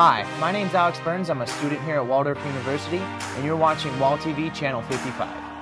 Hi, my name's Alex Burns. I'm a student here at Waldorf University, and you're watching Wall TV Channel 55.